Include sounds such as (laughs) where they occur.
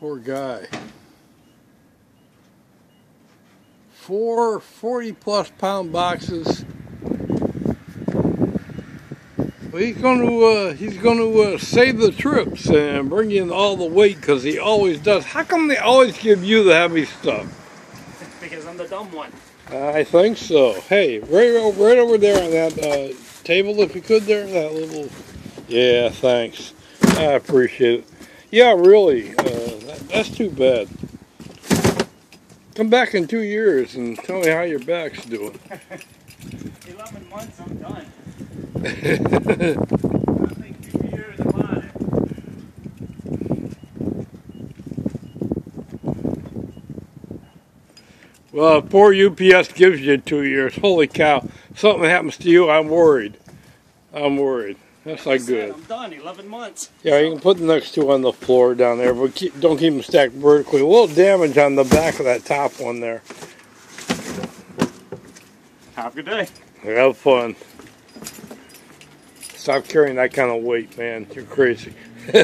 Poor guy. Four 40 plus pound boxes. Well, he's going to uh, he's going to uh, save the trips and bring in all the weight because he always does. How come they always give you the heavy stuff? (laughs) because I'm the dumb one. I think so. Hey, right, right over there on that uh, table, if you could, there, that little. Yeah, thanks. I appreciate it. Yeah, really. That, that's too bad. Come back in two years and tell me how your back's doing. (laughs) 11 months, I'm done. I think two years about it. well, if poor UPS gives you two years. Holy cow! Something happens to you, I'm worried. I'm worried. That's (laughs) Like I not said, good. I'm done. 11 months. Yeah, you can put the next two on the floor down there, but keep, don't keep them stacked vertically. A little damage on the back of that top one there. Have a good day. Have fun. Stop carrying that kind of weight, man. You're crazy. (laughs)